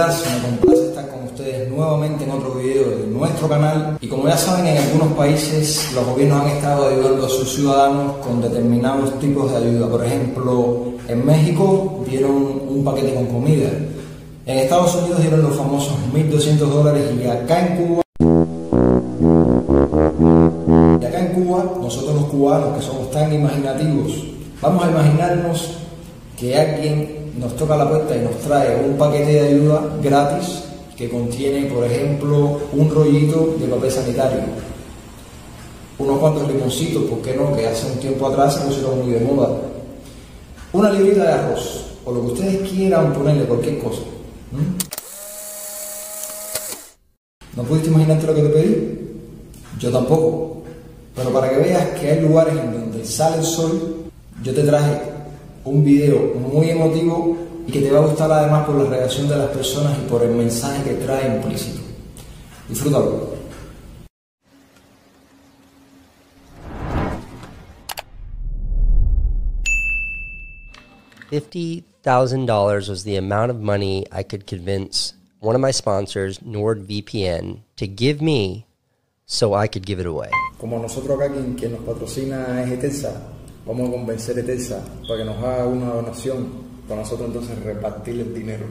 me complace estar con ustedes nuevamente en otro video de nuestro canal. Y como ya saben, en algunos países los gobiernos han estado ayudando a sus ciudadanos con determinados tipos de ayuda. Por ejemplo, en México dieron un paquete con comida. En Estados Unidos dieron los famosos 1.200 dólares y acá en Cuba... Y acá en Cuba, nosotros los cubanos que somos tan imaginativos, vamos a imaginarnos que alguien nos toca la puerta y nos trae un paquete de ayuda gratis que contiene, por ejemplo, un rollito de papel sanitario, unos cuantos limoncitos, ¿por qué no? Que hace un tiempo atrás se pusieron muy de moda, una librita de arroz, o lo que ustedes quieran ponerle, cualquier cosa. ¿No pudiste imaginarte lo que te pedí? Yo tampoco. Pero para que veas que hay lugares en donde sale el sol, yo te traje un video muy emotivo y que te va a gustar además por la reacción de las personas y por el mensaje que trae implícito. Disfrútalo. $50,000 was the amount of money I could convince one of my sponsors, NordVPN, to give me so I could give it away. Como nosotros acá, quien, quien nos patrocina es Etelsa, vamos a convencer a Etecsa para que nos haga una donación, para nosotros entonces repartir el dinero.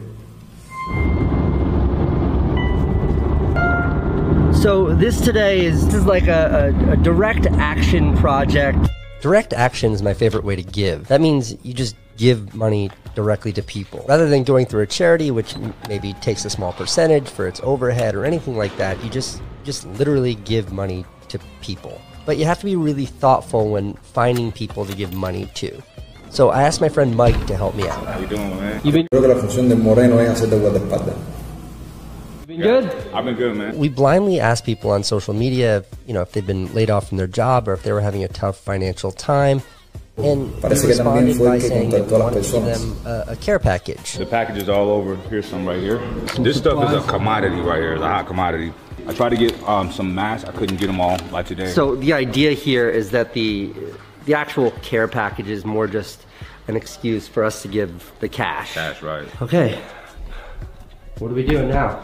So this today is this is like a, a, a direct action project. Direct action is my favorite way to give. That means you just give money directly to people rather than going through a charity which maybe takes a small percentage for its overhead or anything like that you just just literally give money to people but you have to be really thoughtful when finding people to give money to so i asked my friend mike to help me out How you doing, man? You've been, Creo que la función del moreno es hacer de guardaespaldas. been good. I've been good, man. we blindly asked people on social media if, you know if they've been laid off from their job or if they were having a tough financial time and they Parece que también responded fue by que saying they contactó a las wanted to give them a, a care package The package is all over. Here's some right here. This stuff is a commodity right here. It's a hot commodity. I tried to get um, some masks. I couldn't get them all by today. So the idea here is that the the actual care package is more just an excuse for us to give the cash. That's right. Okay. What are we doing now?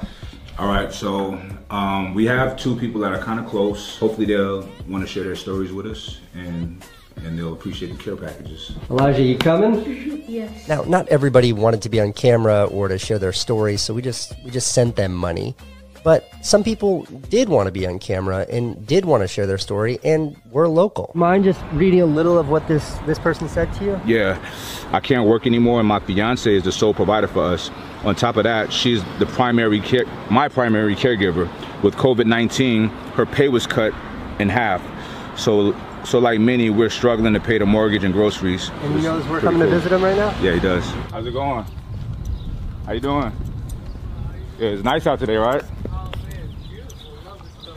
All right, so um, we have two people that are kind of close. Hopefully, they'll want to share their stories with us, and and they'll appreciate the care packages. Elijah, you coming? Yes. Now, not everybody wanted to be on camera or to share their stories, so we just we just sent them money. But some people did want to be on camera and did want to share their story, and we're local. Mind just reading a little of what this this person said to you? Yeah, I can't work anymore, and my fiance is the sole provider for us. On top of that, she's the primary care, my primary caregiver. With COVID-19, her pay was cut in half. So, so like many, we're struggling to pay the mortgage and groceries. And he It's knows we're pretty coming to visit him right now? Yeah, he does. How's it going? How you doing? Yeah, it's nice out today, right?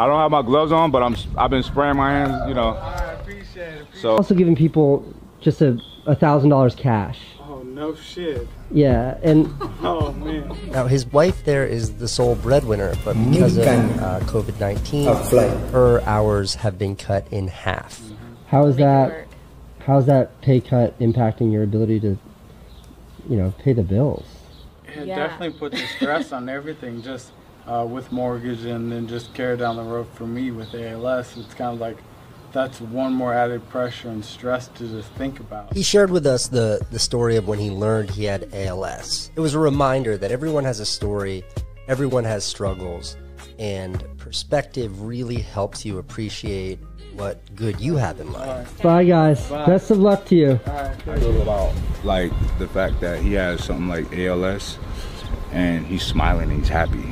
I don't have my gloves on, but I'm I've been spraying my hands, you know. i appreciate So Also giving people just a a thousand dollars cash. Oh no shit. Yeah, and Oh man. Now, his wife there is the sole breadwinner, but because of uh, COVID nineteen, her hours have been cut in half. how is that? How's that pay cut impacting your ability to, you know, pay the bills? It Yeah. definitely puts a stress on everything just uh, with mortgage and then just carry down the road for me with ALS. It's kind of like that's one more added pressure and stress to just think about. He shared with us the, the story of when he learned he had ALS. It was a reminder that everyone has a story, everyone has struggles, and perspective really helps you appreciate what good you have in life. Bye, guys. Best of luck to you. I feel about like the fact that he has something like ALS, and he's smiling and he's happy.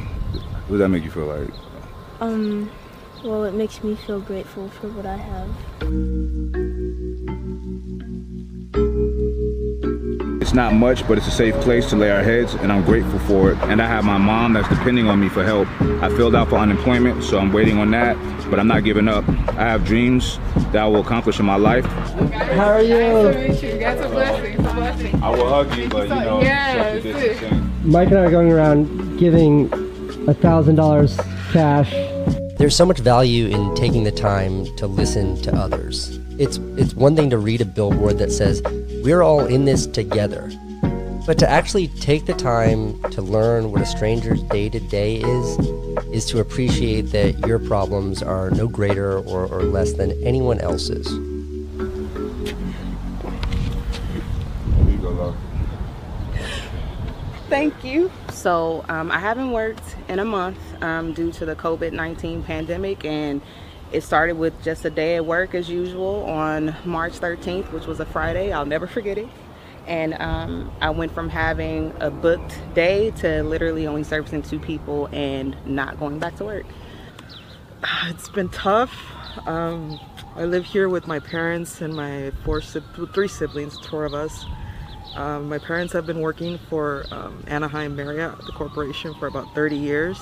What does that make you feel like? Um, well, it makes me feel grateful for what I have. It's not much, but it's a safe place to lay our heads, and I'm grateful for it. And I have my mom that's depending on me for help. I filled out for unemployment, so I'm waiting on that, but I'm not giving up. I have dreams that I will accomplish in my life. How are you? That's a blessing. It's a blessing. I will hug you, but you know, Yeah, social that's it. distancing. Mike and I are going around giving a thousand dollars cash. There's so much value in taking the time to listen to others. It's it's one thing to read a billboard that says we're all in this together. But to actually take the time to learn what a stranger's day to day is, is to appreciate that your problems are no greater or, or less than anyone else's. Thank you. So um, I haven't worked in a month um, due to the COVID-19 pandemic and it started with just a day at work as usual on March 13th, which was a Friday. I'll never forget it. And um, I went from having a booked day to literally only servicing two people and not going back to work. It's been tough. Um, I live here with my parents and my four, three siblings, four of us. Um, my parents have been working for um, Anaheim Marriott, the corporation, for about 30 years.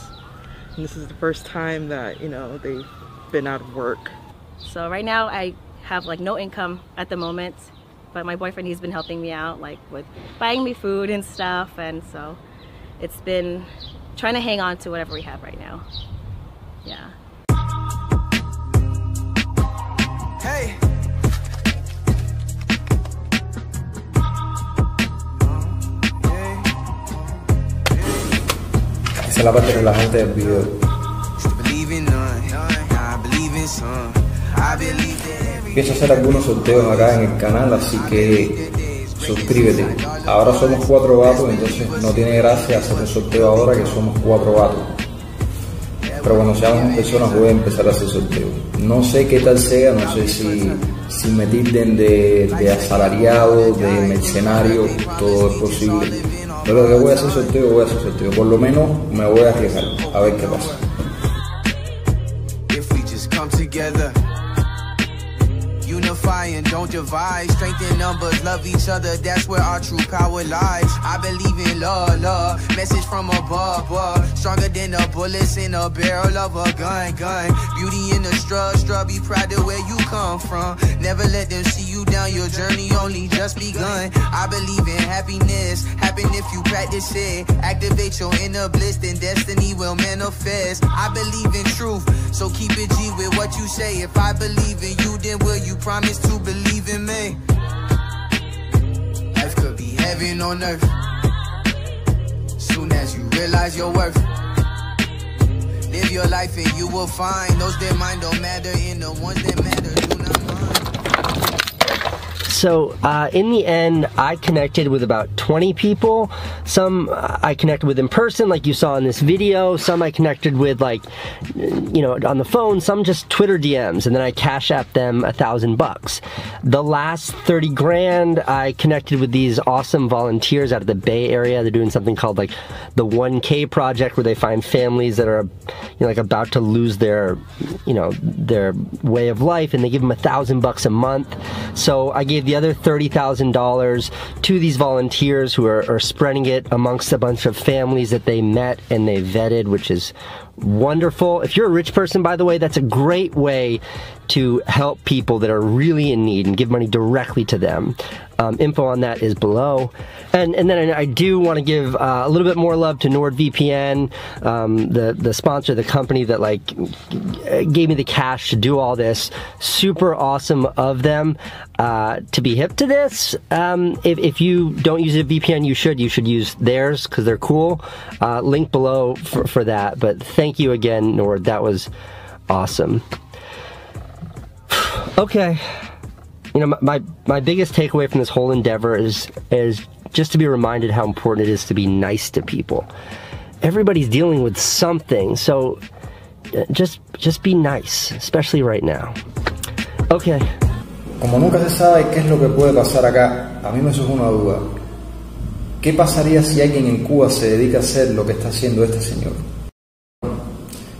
And this is the first time that, you know, they've been out of work. So right now I have like no income at the moment, but my boyfriend, he's been helping me out like with buying me food and stuff. And so it's been trying to hang on to whatever we have right now. Yeah. Hey. La parte relajante del video. A hacer algunos sorteos acá en el canal, así que suscríbete. Ahora somos cuatro gatos, entonces no tiene gracia hacer el sorteo ahora que somos cuatro gatos. Pero cuando seamos personas voy a empezar a hacer sorteo. No sé qué tal sea, no sé si, si me tilden de, de asalariado, de mercenario, todo es posible. Pero que voy a hacer sorteo, voy a hacer sorteo. Por lo menos me voy a arriesgar a ver qué pasa. unify and don't divide. Strength in numbers, love each other, that's where our true power lies. I believe in love, love, message from above, above. Stronger than the bullets in a barrel of a gun, gun. Beauty in the struggle, struggle, be proud you come from. Never let them see you down, your journey only just begun. I believe in happiness, happen if you practice it. Activate your inner bliss, then destiny will manifest. I believe in truth, so keep it G with what you say. If I believe in you, then will you promise to believe in me? Life could be heaven on earth. Soon as you realize your worth. Live your life and you will find those that mind don't matter in the ones that matter so uh, in the end, I connected with about 20 people. Some uh, I connected with in person, like you saw in this video. Some I connected with like, you know, on the phone. Some just Twitter DMs, and then I cash app them a thousand bucks. The last 30 grand, I connected with these awesome volunteers out of the Bay Area. They're doing something called like the 1K project, where they find families that are, you know, like about to lose their, you know, their way of life, and they give them a thousand bucks a month. So I gave the the other $30,000 to these volunteers who are, are spreading it amongst a bunch of families that they met and they vetted, which is wonderful. If you're a rich person, by the way, that's a great way to help people that are really in need and give money directly to them. Um, info on that is below. And, and then I do want to give uh, a little bit more love to NordVPN, um, the, the sponsor, the company that like gave me the cash to do all this. Super awesome of them uh, to be hip to this. Um, if, if you don't use a VPN, you should. You should use theirs because they're cool. Uh, link below for, for that. But thank you again, Nord. That was awesome. okay. You know, my, my biggest takeaway from this whole endeavor is, is just to be reminded how important it is to be nice to people. Everybody's dealing with something, so uh, just, just be nice, especially right now. Okay. Como nunca se sabe qué es lo que puede pasar acá, a mí me surge una duda. ¿Qué pasaría si alguien en Cuba se dedica a hacer lo que está haciendo este señor?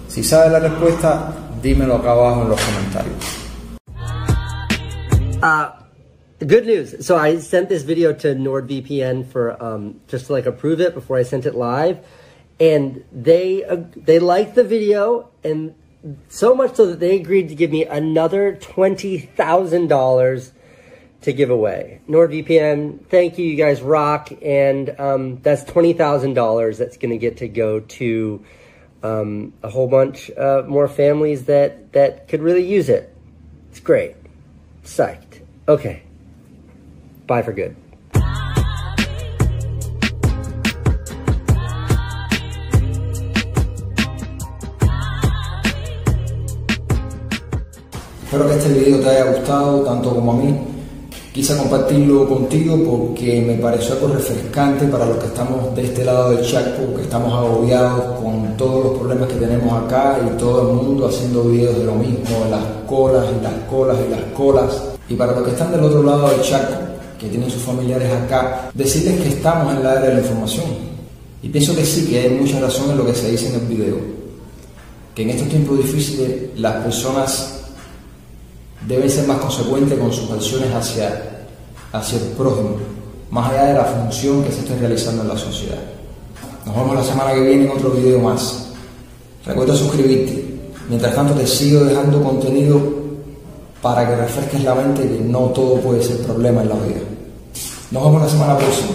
Si sabe la respuesta, dímelo acá abajo en los comentarios. Uh, good news. So I sent this video to NordVPN for um, just to like approve it before I sent it live, and they uh, they liked the video and so much so that they agreed to give me another twenty thousand dollars to give away. NordVPN, thank you, you guys rock, and um, that's twenty thousand dollars that's going to get to go to um, a whole bunch uh, more families that that could really use it. It's great psyched. Okay. Bye for good. Espero que este video te haya gustado tanto como a mí. Quise compartirlo contigo porque me pareció algo refrescante para los que estamos de este lado del Chaco, que estamos agobiados con todos los problemas que tenemos acá y todo el mundo haciendo videos de lo mismo, las colas y las colas y las colas. Y para los que están del otro lado del Chaco, que tienen sus familiares acá, decirles que estamos en la era de la información. Y pienso que sí, que hay mucha razón en lo que se dice en el video. Que en estos tiempos difíciles las personas deben ser más consecuentes con sus acciones hacia, hacia el prójimo, más allá de la función que se esté realizando en la sociedad. Nos vemos la semana que viene en otro video más. Recuerda suscribirte. Mientras tanto te sigo dejando contenido para que refresques la mente que no todo puede ser problema en la vida. Nos vemos la semana próxima.